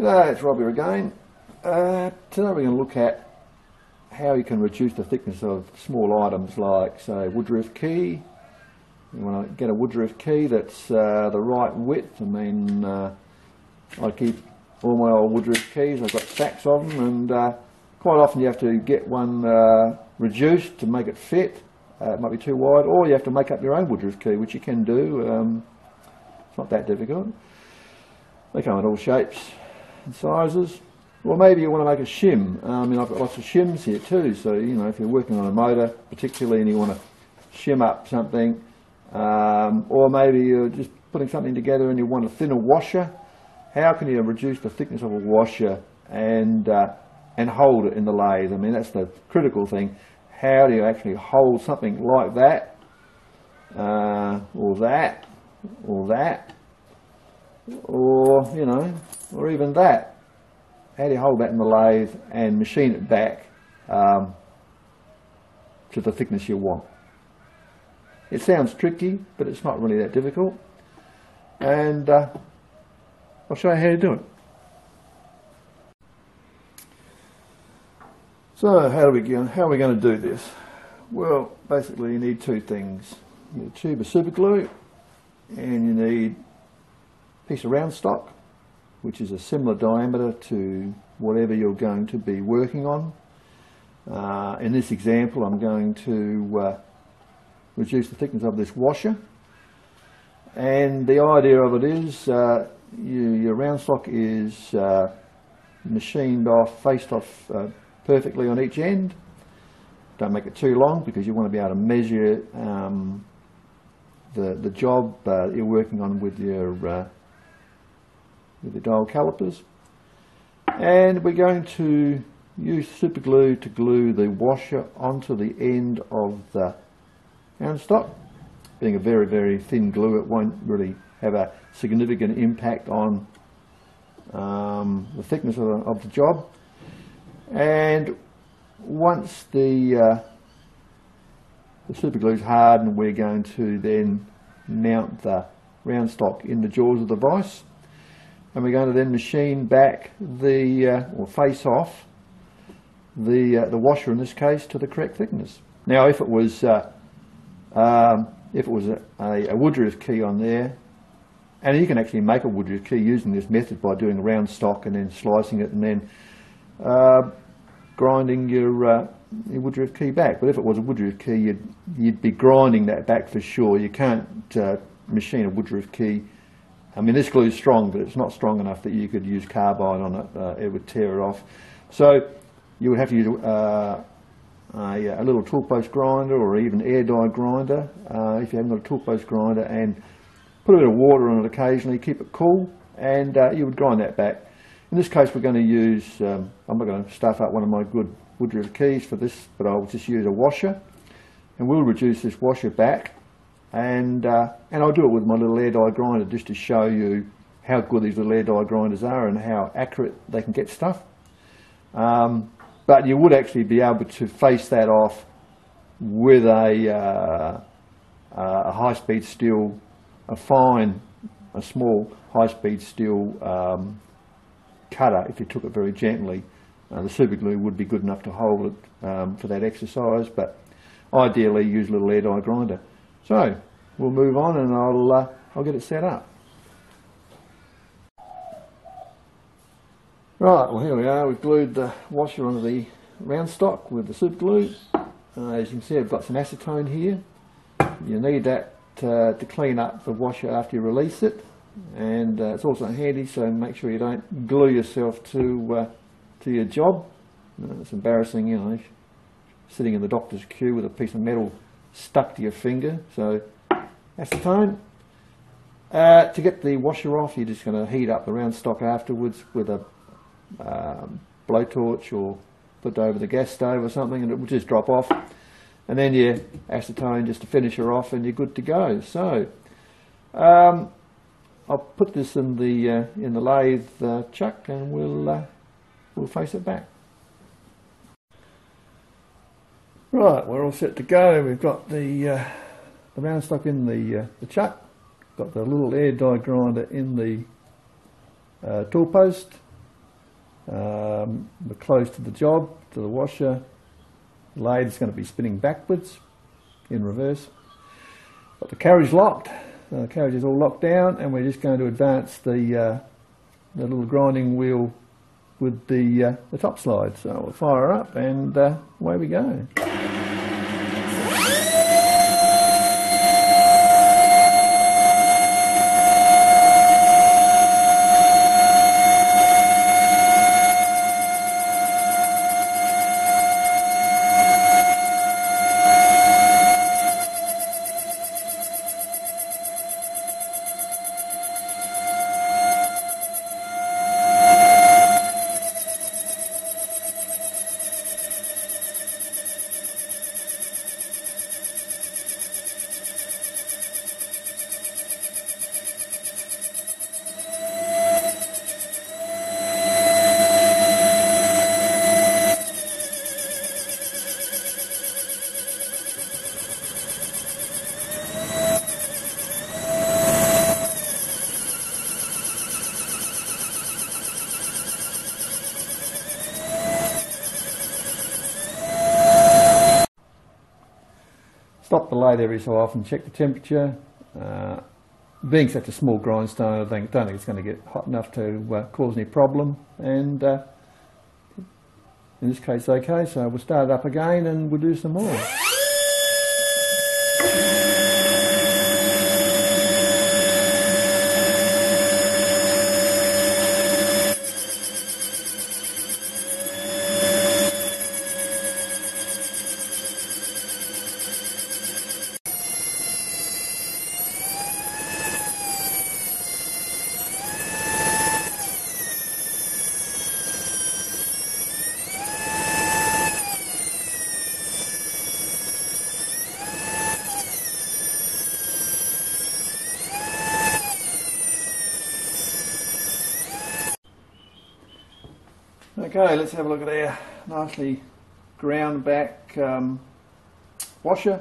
G'day, it's Rob here again. Uh, today we're going to look at how you can reduce the thickness of small items like, say, Woodruff key. You want to get a Woodruff key that's uh, the right width. I mean, uh, I keep all my old Woodruff keys, I've got stacks of them, and uh, quite often you have to get one uh, reduced to make it fit. Uh, it might be too wide, or you have to make up your own Woodruff key, which you can do. Um, it's not that difficult. They come in all shapes and sizes. Or maybe you want to make a shim. I mean, I've got lots of shims here too, so, you know, if you're working on a motor particularly and you want to shim up something, um, or maybe you're just putting something together and you want a thinner washer, how can you reduce the thickness of a washer and, uh, and hold it in the lathe? I mean, that's the critical thing. How do you actually hold something like that, uh, or that, or that, or, you know, or even that? How do you hold that in the lathe and machine it back um, to the thickness you want? It sounds tricky, but it's not really that difficult. And uh, I'll show you how to do it. So how, we, how are we going to do this? Well, basically you need two things. You need a tube of super glue and you need piece of round stock, which is a similar diameter to whatever you're going to be working on. Uh, in this example, I'm going to uh, reduce the thickness of this washer. And the idea of it is uh, you, your round stock is uh, machined off, faced off uh, perfectly on each end. Don't make it too long because you want to be able to measure um, the, the job uh, you're working on with your, with the dial calipers. And we're going to use super glue to glue the washer onto the end of the stock. Being a very, very thin glue, it won't really have a significant impact on um, the thickness of the, of the, job. And once the, uh, the super glue is hardened, we're going to then mount the round stock in the jaws of the vise. And we're going to then machine back the, uh, or face off, the, uh, the washer in this case to the correct thickness. Now if it was, uh, um, if it was a, a, Woodruff key on there, and you can actually make a Woodruff key using this method by doing a round stock and then slicing it and then uh, grinding your, uh, your Woodruff key back. But if it was a Woodruff key, you'd, you'd be grinding that back for sure. You can't uh, machine a Woodruff key. I mean, this glue is strong, but it's not strong enough that you could use carbide on it. Uh, it would tear it off. So you would have to use uh, a, a, little tool post grinder or even air die grinder uh, if you haven't got a tool post grinder and put a bit of water on it occasionally, keep it cool, and uh, you would grind that back. In this case, we're going to use, um, I'm not going to stuff up one of my good Woodruff keys for this, but I'll just use a washer, and we'll reduce this washer back, and, uh, and I'll do it with my little air die grinder just to show you how good these little air die grinders are and how accurate they can get stuff. Um, but you would actually be able to face that off with a, uh, a high-speed steel a fine, a small high-speed steel um, cutter if you took it very gently. Uh, the super glue would be good enough to hold it um, for that exercise, but ideally use a little air die grinder. So we'll move on and I'll, uh, I'll get it set up. Right, well here we are, we've glued the washer onto the round stock with the super glue. Uh, as you can see I've got some acetone here. You need that uh, to clean up the washer after you release it and uh, it's also handy so make sure you don't glue yourself to uh, to your job uh, it's embarrassing you know sitting in the doctor's queue with a piece of metal stuck to your finger so that's acetone uh, to get the washer off you're just going to heat up the round stock afterwards with a um, blowtorch or put over the gas stove or something and it will just drop off and then your acetone just to finish her off and you're good to go. So um, I'll put this in the uh, in the lathe uh, chuck and we'll uh, we'll face it back. Right, we're all set to go. We've got the uh, the round stock in the uh, the chuck, got the little air die grinder in the uh, tool post, Um, we're close to the job, to the washer. The lathe is going to be spinning backwards in reverse. Got the carriage locked. So the carriage is all locked down and we're just going to advance the, uh, the little grinding wheel with the, uh, the top slide. So we'll fire up and uh, away we go. Stop the lathe every so often, check the temperature. Uh, being such a small grindstone, I think, don't think it's going to get hot enough to uh, cause any problem. And uh, in this case, okay, so we'll start it up again and we'll do some more. Okay, let's have a look at our nicely ground back um, washer.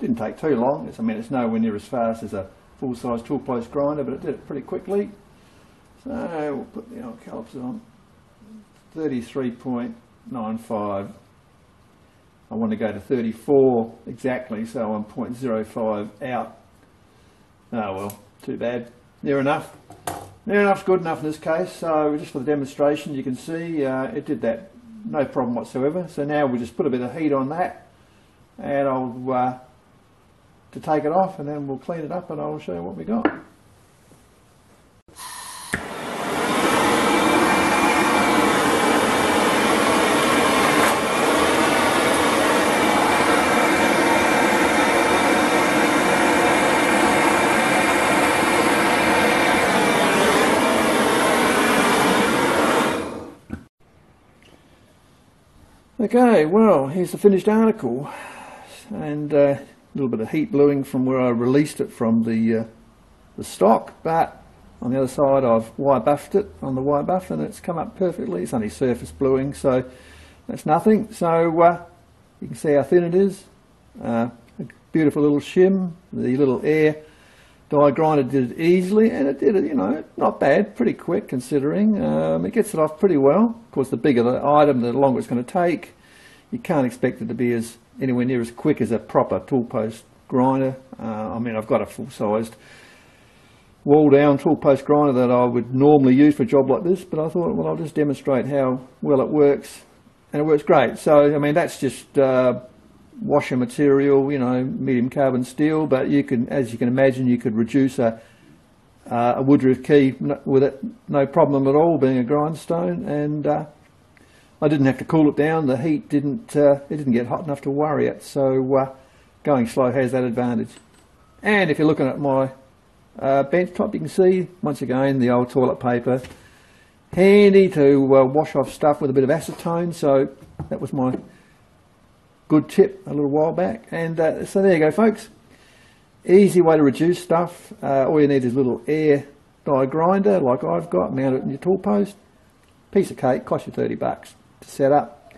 Didn't take too long. It's, I mean, it's nowhere near as fast as a full-size tool post grinder, but it did it pretty quickly. So we'll put the old calipers on. 33.95. I want to go to 34 exactly, so I'm 0.05 out. Oh well, too bad. Near enough. Near enough's good enough in this case, so just for the demonstration you can see uh, it did that no problem whatsoever. So now we'll just put a bit of heat on that and I'll uh, to take it off and then we'll clean it up and I'll show you what we got. Okay, well, here's the finished article, and uh, a little bit of heat blowing from where I released it from the uh, the stock, but on the other side I've wire buffed it on the wire buff and it's come up perfectly. It's only surface bluing, so that's nothing. So uh, you can see how thin it is. Uh, a beautiful little shim. The little air die grinder did it easily, and it did it, you know, not bad, pretty quick considering. Um, it gets it off pretty well. Of course, the bigger the item, the longer it's going to take. You can't expect it to be as anywhere near as quick as a proper tool post grinder. Uh, I mean, I've got a full-sized wall down tool post grinder that I would normally use for a job like this, but I thought, well, I'll just demonstrate how well it works, and it works great. So, I mean, that's just uh, washer material, you know, medium carbon steel, but you can, as you can imagine, you could reduce a, uh, a Woodruff key with it, no problem at all, being a grindstone, and uh, I didn't have to cool it down. The heat didn't, uh, it didn't get hot enough to worry it, so uh, going slow has that advantage. And if you're looking at my uh, bench top, you can see, once again, the old toilet paper. Handy to uh, wash off stuff with a bit of acetone, so that was my good tip a little while back. And uh, so there you go, folks. Easy way to reduce stuff. Uh, all you need is a little air die grinder like I've got, mount it in your tool post. Piece of cake, cost you 30 bucks to set up.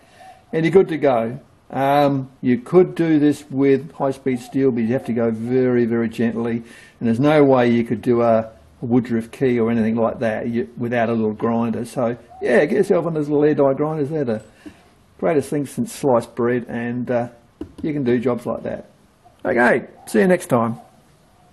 And you're good to go. Um, you could do this with high-speed steel, but you have to go very, very gently. And there's no way you could do a, a Woodruff key or anything like that you, without a little grinder. So yeah, get yourself one of those little air die grinders. They're the greatest thing since sliced bread, and uh, you can do jobs like that. Okay, see you next time.